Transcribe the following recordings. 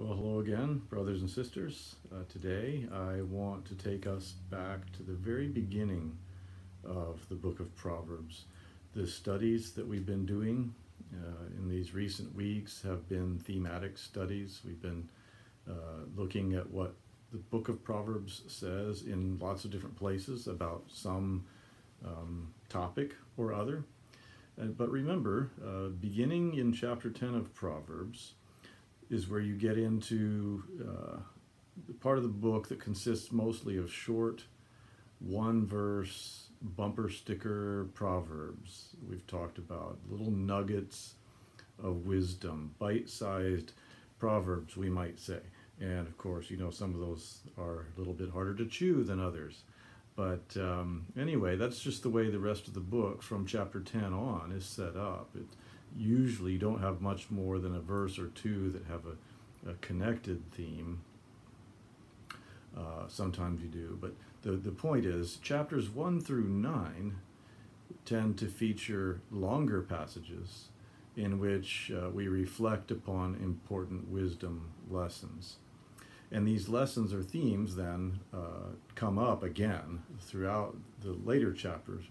Well, hello again, brothers and sisters. Uh, today I want to take us back to the very beginning of the book of Proverbs. The studies that we've been doing uh, in these recent weeks have been thematic studies. We've been uh, looking at what the book of Proverbs says in lots of different places about some um, topic or other. But remember, uh, beginning in chapter 10 of Proverbs, is where you get into uh, part of the book that consists mostly of short, one verse, bumper sticker proverbs. We've talked about little nuggets of wisdom, bite sized proverbs, we might say. And of course, you know, some of those are a little bit harder to chew than others. But um, anyway, that's just the way the rest of the book from chapter 10 on is set up. Usually don't have much more than a verse or two that have a, a connected theme. Uh, sometimes you do, but the, the point is chapters 1 through 9 tend to feature longer passages in which uh, we reflect upon important wisdom lessons. And these lessons or themes then uh, come up again throughout the later chapters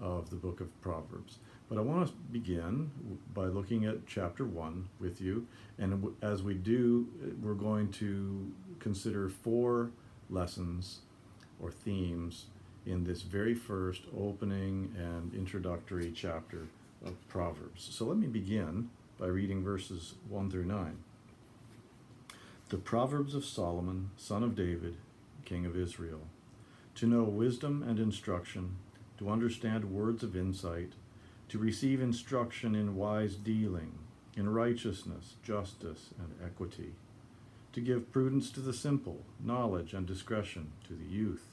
of the book of Proverbs. But I want to begin by looking at chapter 1 with you. And as we do, uh, we're going to consider four lessons or themes in this very first opening and introductory chapter of Proverbs. So let me begin by reading verses 1 through 9. The Proverbs of Solomon, son of David, king of Israel, to know wisdom and instruction, to understand words of insight to receive instruction in wise dealing, in righteousness, justice, and equity, to give prudence to the simple, knowledge and discretion to the youth.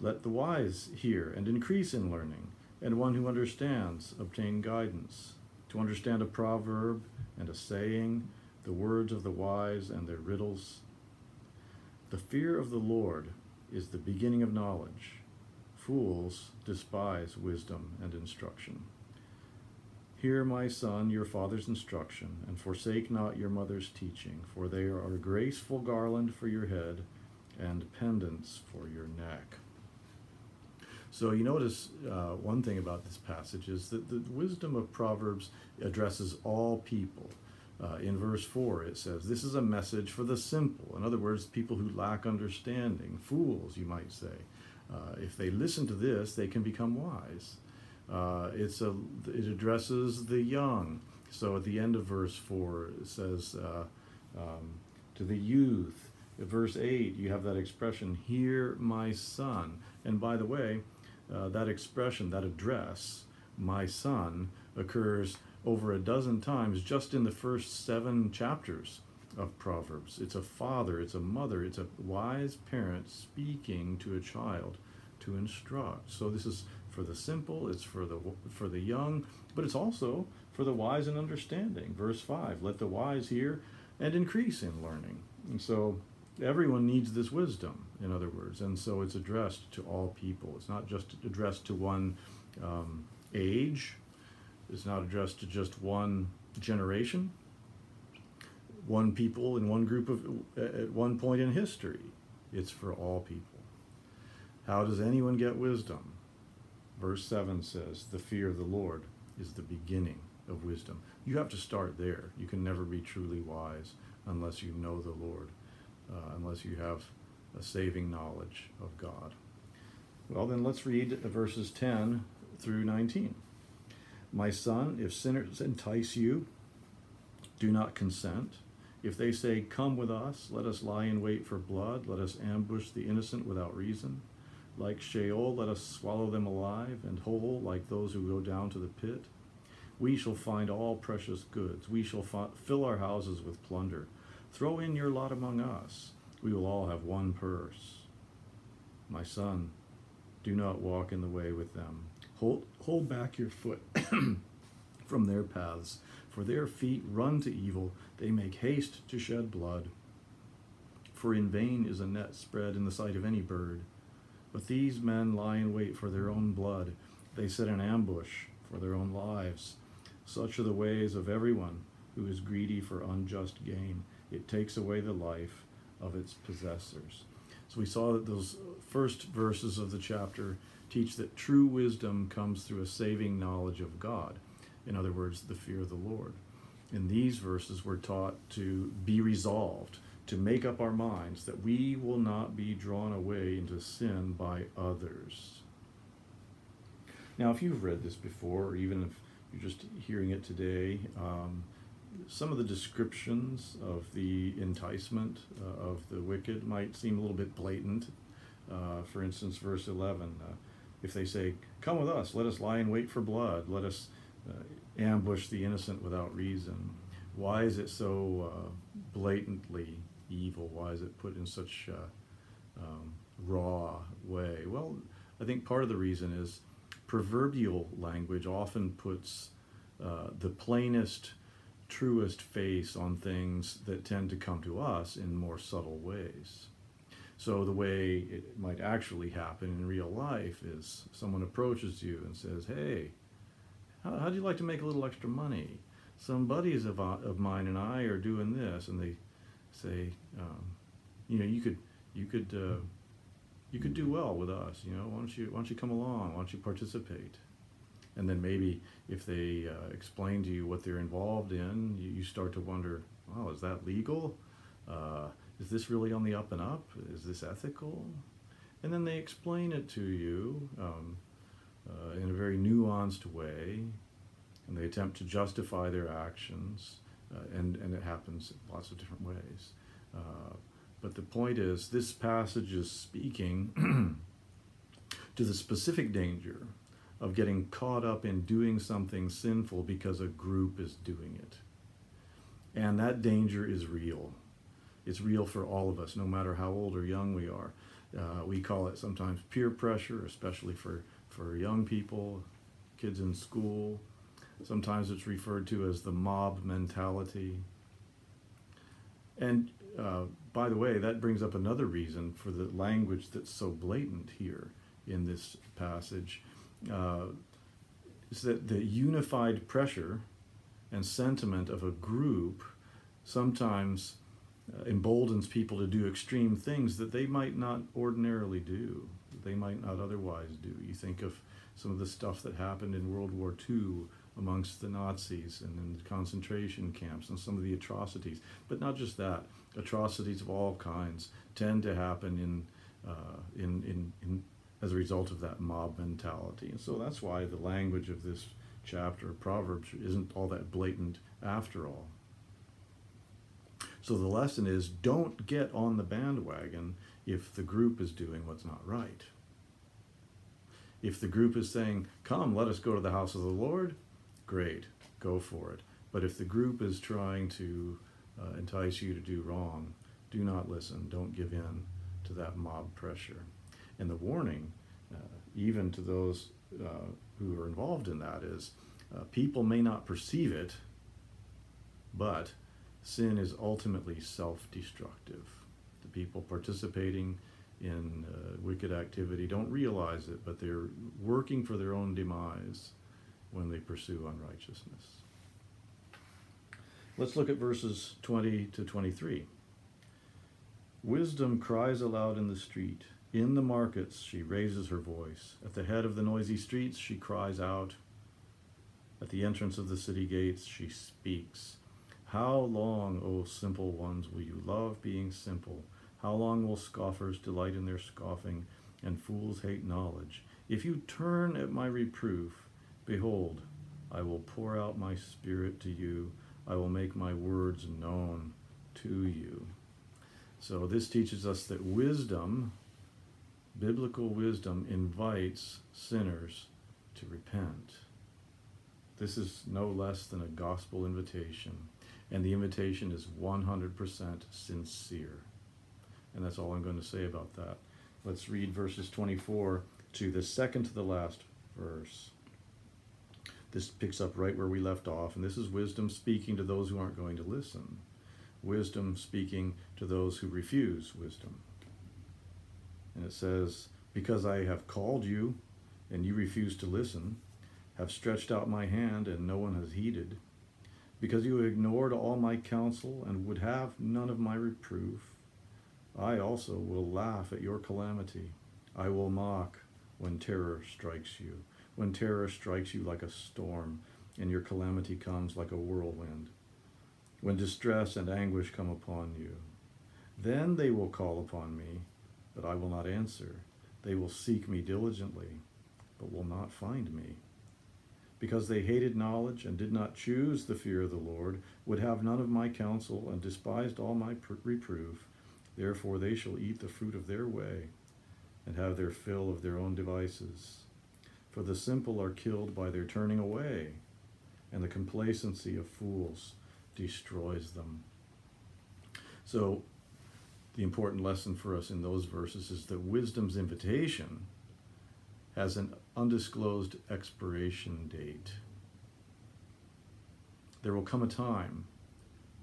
Let the wise hear and increase in learning, and one who understands obtain guidance, to understand a proverb and a saying, the words of the wise and their riddles. The fear of the Lord is the beginning of knowledge Fools despise wisdom and instruction. Hear, my son, your father's instruction, and forsake not your mother's teaching, for they are a graceful garland for your head and pendants for your neck. So you notice uh, one thing about this passage is that the wisdom of Proverbs addresses all people. Uh, in verse 4, it says, This is a message for the simple. In other words, people who lack understanding, fools, you might say. Uh, if they listen to this, they can become wise. Uh, it's a, it addresses the young. So at the end of verse 4, it says, uh, um, to the youth. Verse 8, you have that expression, hear my son. And by the way, uh, that expression, that address, my son, occurs over a dozen times just in the first seven chapters of Proverbs. It's a father, it's a mother, it's a wise parent speaking to a child to instruct. So this is for the simple, it's for the for the young, but it's also for the wise and understanding. Verse 5, let the wise hear and increase in learning. And so everyone needs this wisdom, in other words. And so it's addressed to all people. It's not just addressed to one um, age, it's not addressed to just one generation one people in one group of at one point in history. It's for all people. How does anyone get wisdom? Verse 7 says, The fear of the Lord is the beginning of wisdom. You have to start there. You can never be truly wise unless you know the Lord, uh, unless you have a saving knowledge of God. Well, then let's read verses 10 through 19. My son, if sinners entice you, do not consent. If they say, Come with us, let us lie in wait for blood, let us ambush the innocent without reason. Like Sheol, let us swallow them alive, and whole, like those who go down to the pit. We shall find all precious goods. We shall fill our houses with plunder. Throw in your lot among us. We will all have one purse. My son, do not walk in the way with them. Hold, hold back your foot from their paths, for their feet run to evil. They make haste to shed blood. For in vain is a net spread in the sight of any bird. But these men lie in wait for their own blood. They set an ambush for their own lives. Such are the ways of everyone who is greedy for unjust gain. it takes away the life of its possessors. So we saw that those first verses of the chapter teach that true wisdom comes through a saving knowledge of God. In other words, the fear of the Lord. In these verses, we're taught to be resolved, to make up our minds that we will not be drawn away into sin by others. Now, if you've read this before, or even if you're just hearing it today, um, some of the descriptions of the enticement uh, of the wicked might seem a little bit blatant. Uh, for instance, verse 11 uh, if they say, Come with us, let us lie in wait for blood, let us uh, ambush the innocent without reason. Why is it so uh, blatantly evil? Why is it put in such a um, raw way? Well, I think part of the reason is proverbial language often puts uh, the plainest, truest face on things that tend to come to us in more subtle ways. So the way it might actually happen in real life is someone approaches you and says, "Hey, how, how'd you like to make a little extra money? Some buddies of, uh, of mine and I are doing this," and they say, um, "You know, you could you could uh, you could do well with us. You know, why don't you why don't you come along? Why don't you participate?" And then maybe if they uh, explain to you what they're involved in, you, you start to wonder, "Oh, is that legal?" Uh, is this really on the up and up? Is this ethical? And then they explain it to you um, uh, in a very nuanced way, and they attempt to justify their actions, uh, and, and it happens in lots of different ways. Uh, but the point is, this passage is speaking to the specific danger of getting caught up in doing something sinful because a group is doing it. And that danger is real it's real for all of us, no matter how old or young we are. Uh, we call it sometimes peer pressure, especially for, for young people, kids in school. Sometimes it's referred to as the mob mentality. And uh, by the way, that brings up another reason for the language that's so blatant here in this passage. Uh, is that the unified pressure and sentiment of a group sometimes uh, emboldens people to do extreme things that they might not ordinarily do, they might not otherwise do. You think of some of the stuff that happened in World War II amongst the Nazis and in the concentration camps and some of the atrocities. But not just that, atrocities of all kinds tend to happen in, uh, in, in, in, as a result of that mob mentality. And so that's why the language of this chapter of Proverbs isn't all that blatant after all. So the lesson is don't get on the bandwagon if the group is doing what's not right. If the group is saying, Come, let us go to the house of the Lord, great, go for it. But if the group is trying to uh, entice you to do wrong, do not listen. Don't give in to that mob pressure. And the warning, uh, even to those uh, who are involved in that, is uh, people may not perceive it, but sin is ultimately self destructive. The people participating in uh, wicked activity don't realize it, but they're working for their own demise when they pursue unrighteousness. Let's look at verses 20 to 23. Wisdom cries aloud in the street. In the markets, she raises her voice. At the head of the noisy streets, she cries out. At the entrance of the city gates, she speaks. How long, O simple ones, will you love being simple? How long will scoffers delight in their scoffing, and fools hate knowledge? If you turn at my reproof, behold, I will pour out my spirit to you. I will make my words known to you. So, this teaches us that wisdom, biblical wisdom, invites sinners to repent. This is no less than a gospel invitation and the invitation is 100% sincere. And that's all I'm going to say about that. Let's read verses 24 to the second to the last verse. This picks up right where we left off, and this is wisdom speaking to those who aren't going to listen. Wisdom speaking to those who refuse wisdom. And it says, Because I have called you, and you refuse to listen, have stretched out my hand, and no one has heeded because you ignored all my counsel and would have none of my reproof, I also will laugh at your calamity. I will mock when terror strikes you, when terror strikes you like a storm, and your calamity comes like a whirlwind, when distress and anguish come upon you. Then they will call upon me, but I will not answer. They will seek me diligently, but will not find me because they hated knowledge and did not choose the fear of the Lord, would have none of my counsel, and despised all my reproof. Therefore they shall eat the fruit of their way, and have their fill of their own devices. For the simple are killed by their turning away, and the complacency of fools destroys them. So, the important lesson for us in those verses is that wisdom's invitation has an undisclosed expiration date. There will come a time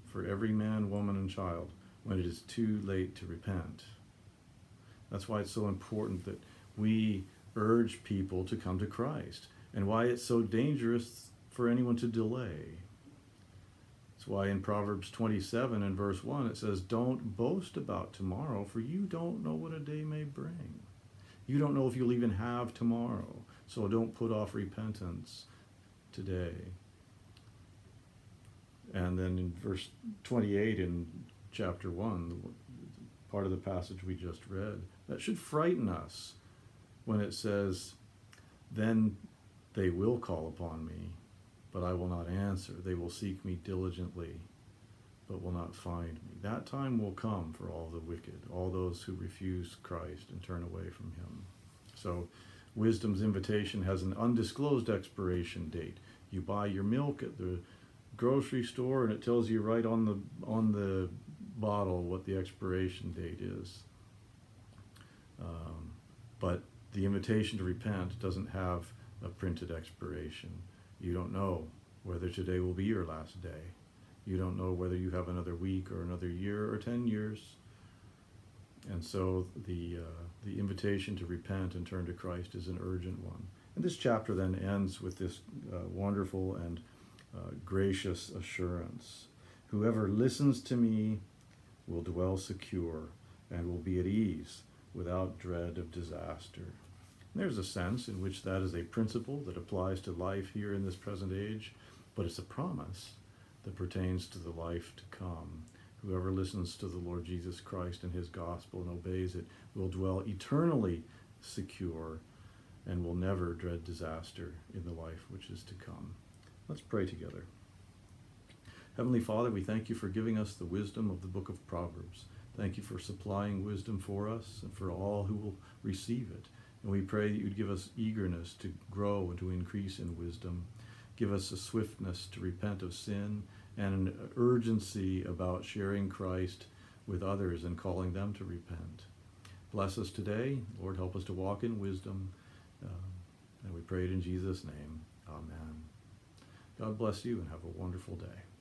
for every man, woman, and child when it is too late to repent. That's why it's so important that we urge people to come to Christ and why it's so dangerous for anyone to delay. That's why in Proverbs 27 and verse 1 it says, Don't boast about tomorrow, for you don't know what a day may bring. You don't know if you'll even have tomorrow. So don't put off repentance today. And then in verse 28 in chapter 1, part of the passage we just read, that should frighten us when it says, Then they will call upon me, but I will not answer. They will seek me diligently, but will not find me. That time will come for all the wicked, all those who refuse Christ and turn away from him. So, wisdom's invitation has an undisclosed expiration date. You buy your milk at the grocery store and it tells you right on the on the bottle what the expiration date is. Um, but the invitation to repent doesn't have a printed expiration. You don't know whether today will be your last day. You don't know whether you have another week or another year or 10 years. And so the, uh, the invitation to repent and turn to Christ is an urgent one. And this chapter then ends with this uh, wonderful and uh, gracious assurance. Whoever listens to me will dwell secure and will be at ease without dread of disaster. There's a sense in which that is a principle that applies to life here in this present age, but it's a promise that pertains to the life to come. Whoever listens to the Lord Jesus Christ and his gospel and obeys it will dwell eternally secure and will never dread disaster in the life which is to come. Let's pray together. Heavenly Father, we thank you for giving us the wisdom of the book of Proverbs. Thank you for supplying wisdom for us and for all who will receive it. And we pray that you'd give us eagerness to grow and to increase in wisdom. Give us a swiftness to repent of sin and an urgency about sharing Christ with others and calling them to repent. Bless us today. Lord, help us to walk in wisdom. Uh, and we pray it in Jesus' name. Amen. God bless you and have a wonderful day.